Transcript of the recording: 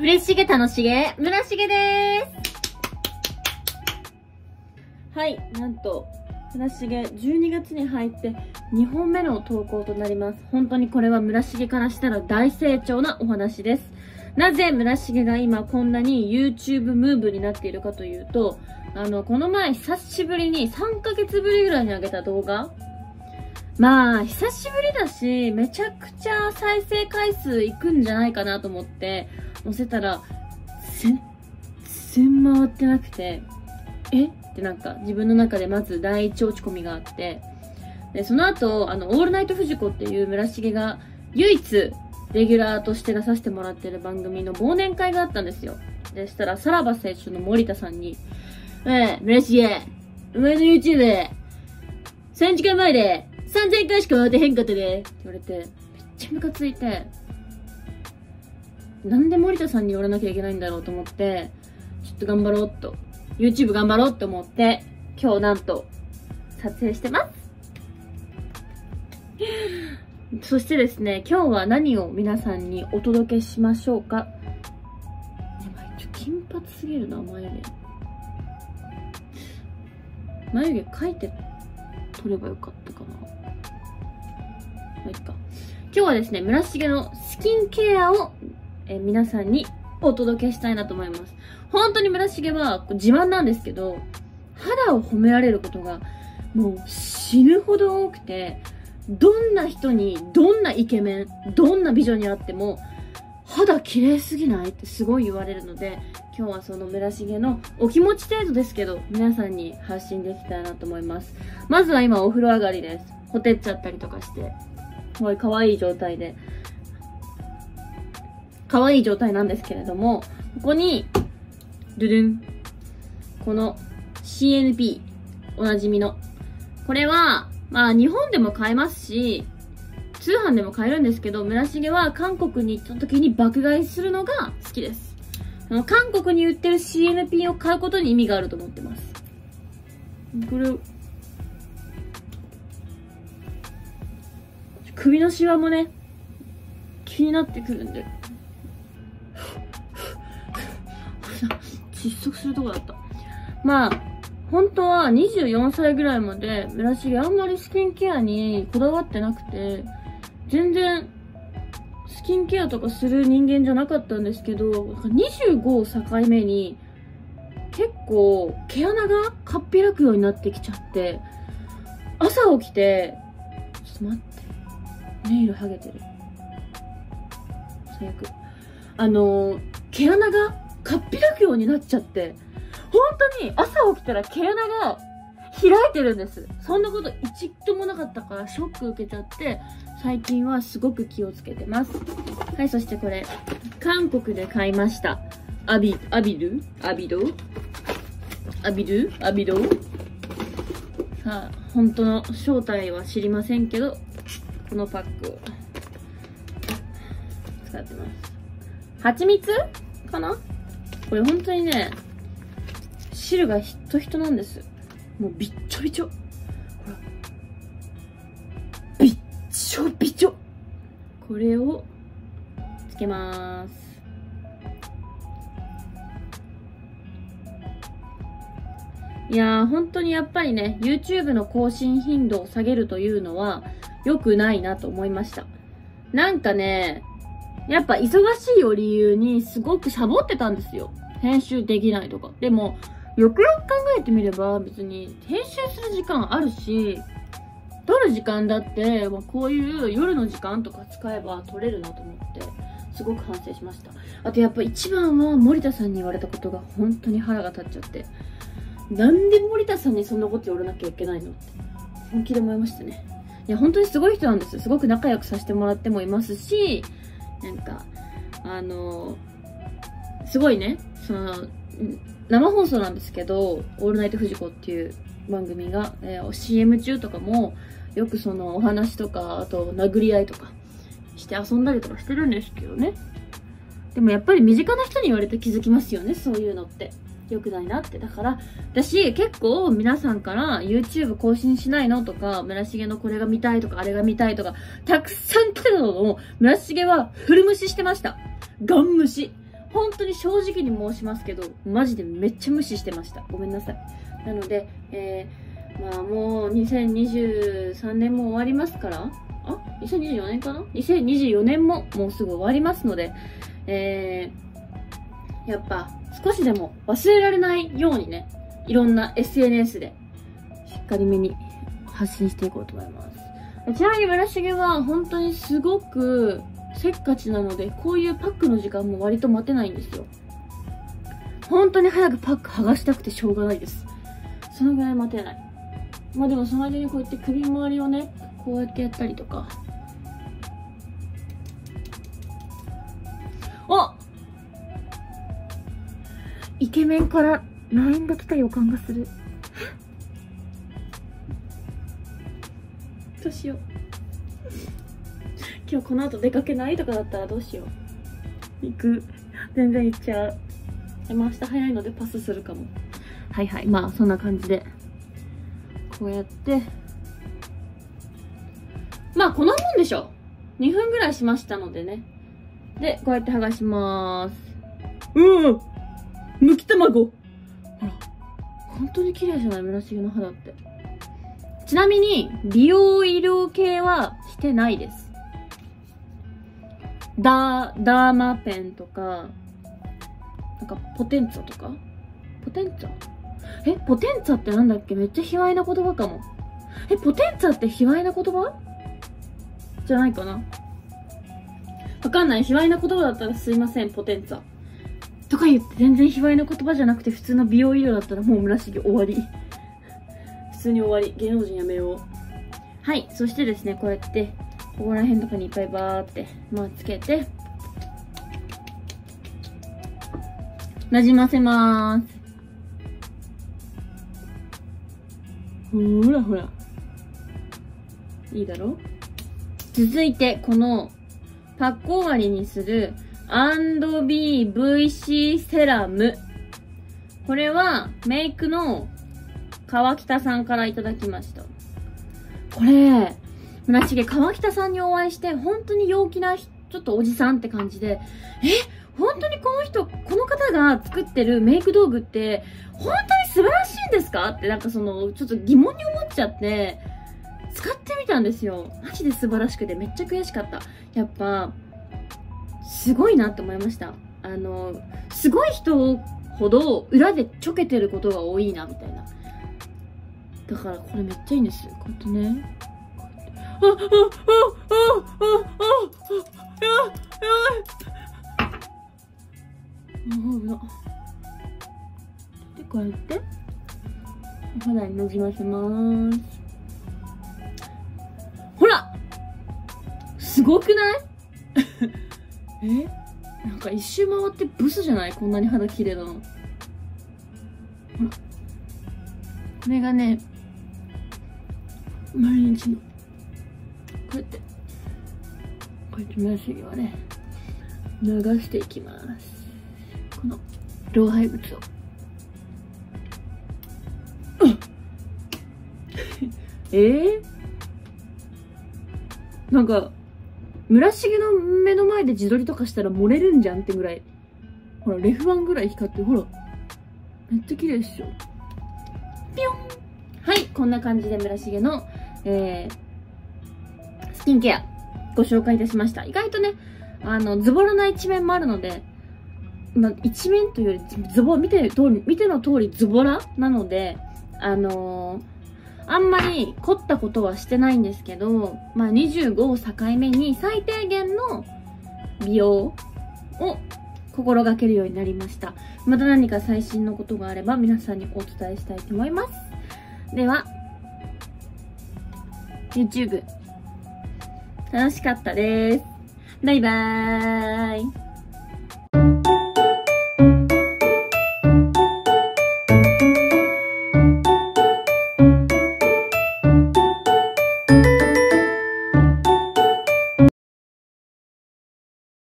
嬉しげ楽しげ、村しげでーす。はい、なんと、村しげ、12月に入って2本目の投稿となります。本当にこれは村しげからしたら大成長なお話です。なぜ村重が今こんなに YouTube ムーブになっているかというと、あの、この前久しぶりに3ヶ月ぶりぐらいに上げた動画まあ、久しぶりだし、めちゃくちゃ再生回数いくんじゃないかなと思って、載せたら、全然回ってなくて、え？ってなんか自分の中でまず第一落ち込みがあって、で、その後、あの、オールナイトフジコっていう村重が唯一レギュラーとして出させてもらってる番組の忘年会があったんですよ。でしたら、さらば選手の森田さんに、ええ、村重、お前の YouTube、3時間前で3000回しか回ってへんかったで、って言われて、めっちゃムカついて、なんで森田さんに言われなきゃいけないんだろうと思って、ちょっと頑張ろうと、YouTube 頑張ろうと思って、今日なんと、撮影してます。そしてですね、今日は何を皆さんにお届けしましょうか。ね、まちょ金髪すぎるな、眉毛。眉毛描いて取ればよかったかな。まあ、いっか。今日はですね、村重のスキンケアをえー、皆さんにお届けしたいなと思います。本当に村重は自慢なんですけど、肌を褒められることがもう死ぬほど多くて、どんな人に、どんなイケメン、どんな美女に会っても、肌綺麗すぎないってすごい言われるので、今日はその村重のお気持ち程度ですけど、皆さんに発信できたらなと思います。まずは今お風呂上がりです。ほてっちゃったりとかして、すごい可愛い状態で可愛い状態なんですけれども、ここに、ドゥドゥン。この CNP、おなじみの。これは、まあ日本でも買えますし、通販でも買えるんですけど、村重は韓国に行った時に爆買いするのが好きです。韓国に売ってる CNP を買うことに意味があると思ってます。これ、首のシワもね、気になってくるんで。窒息するとこだった。まあ、本当は24歳ぐらいまで村重あんまりスキンケアにこだわってなくて、全然スキンケアとかする人間じゃなかったんですけど、25を境目に結構毛穴がかっぴらくようになってきちゃって、朝起きて、ちょっと待って、ネイル剥げてる。最悪。あの、毛穴がかっぴらくようになっちゃって、本当に朝起きたら毛穴が開いてるんです。そんなこと一度もなかったからショック受けちゃって、最近はすごく気をつけてます。はい、そしてこれ、韓国で買いました。アビ、アビル？アビド？アビル？アビド？さあ、本当の正体は知りませんけど、このパックを使ってます。蜂蜜かな？これ本当にね、汁がひっとひとなんです。もうびっちょびちょ。ほら。びっちょびちょ。これをつけます。いやー、本当にやっぱりね、YouTube の更新頻度を下げるというのは良くないなと思いました。なんかね、やっぱ忙しいを理由にすごくサボってたんですよ。編集できないとか。でも、よくよく考えてみれば別に編集する時間あるし、撮る時間だって、まあ、こういう夜の時間とか使えば撮れるなと思って、すごく反省しました。あとやっぱ一番は森田さんに言われたことが本当に腹が立っちゃって、なんで森田さんにそんなこと言わなきゃいけないのって、本気で思いましたね。いや、本当にすごい人なんです。すごく仲良くさせてもらってもいますし、なんか、あの、すごいね、その、生放送なんですけど、オールナイトフジコっていう番組が、えー、CM 中とかも、よくそのお話とか、あと殴り合いとかして遊んだりとかしてるんですけどね。でもやっぱり身近な人に言われて気づきますよね、そういうのって。良くないなって。だから、私結構皆さんから YouTube 更新しないのとか、村重のこれが見たいとか、あれが見たいとか、たくさん来てたのを、村重は古無視してました。ガン無視。本当に正直に申しますけど、マジでめっちゃ無視してました。ごめんなさい。なので、えー、まあもう2023年も終わりますから、あ ?2024 年かな ?2024 年ももうすぐ終わりますので、えー、やっぱ少しでも忘れられないようにね、いろんな SNS でしっかりめに発信していこうと思います。ちなみに村重は本当にすごくせっかちなので、こういうパックの時間も割と待てないんですよ。本当に早くパック剥がしたくてしょうがないです。そのぐらい待てない。まあでもその間にこうやって首周りをね、こうやってやったりとか。イケメンから LINE が来た予感がする。どうしよう。今日この後出かけないとかだったらどうしよう。行く。全然行っちゃう。でも明日早いのでパスするかも。はいはい。まあそんな感じで。こうやって。まあこんなもんでしょ。2分ぐらいしましたのでね。で、こうやって剥がしまーす。うんむき卵ほら。本当に綺麗じゃない村重の肌って。ちなみに、美容医療系はしてないです。ダー、ダーマペンとか、なんか、ポテンツァとか？ポテンツァ？え、ポテンツァってなんだっけ？めっちゃ卑猥な言葉かも。え、ポテンツァって卑猥な言葉？じゃないかなわかんない。卑猥な言葉だったらすいません、ポテンツァ。とか言って全然卑猥な言葉じゃなくて普通の美容医療だったらもう村重終わり。普通に終わり。芸能人やめよう。はい。そしてですね、こうやって、ここら辺とかにいっぱいバーって、まあ、つけて、なじませまーす。ほらほら。いいだろ？続いて、この、パック終わりにする、&BVC セラム。これは、メイクの川北さんからいただきました。これ、村重、川北さんにお会いして、本当に陽気な、ちょっとおじさんって感じで、え本当にこの人、この方が作ってるメイク道具って、本当に素晴らしいんですか？ってなんかその、ちょっと疑問に思っちゃって、使ってみたんですよ。マジで素晴らしくて、めっちゃ悔しかった。やっぱ、すごいなって思いました。あの、すごい人ほど裏でちょけてることが多いな、みたいな。だからこれめっちゃいいんですよ。こうやってね。こうやってあ、あ、あ、あ、あ、あ、あ、あ、やばい、やばい。もう危な。で、こうやって、お肌になじませます。ほらすごくないえ？なんか一周回ってブスじゃない？こんなに肌綺麗なの。これがね、毎日の、こうやって、こうやって村重はね、流していきます。この老廃物を。え？ー、なんか、村重の目の前で自撮りとかしたら漏れるんじゃんってぐらい。ほら、レフ板ぐらい光って、ほら。めっちゃ綺麗っしょ。ぴょんはい、こんな感じで村重の、えー、スキンケア、ご紹介いたしました。意外とね、あの、ズボラな一面もあるので、まあ、一面というより、ズボ、見てる通り、見ての通りズボラなので、あのーあんまり凝ったことはしてないんですけど、まあ、25を境目に最低限の美容を心がけるようになりました。また何か最新のことがあれば皆さんにお伝えしたいと思います。では、YouTube、楽しかったです。バイバーイ。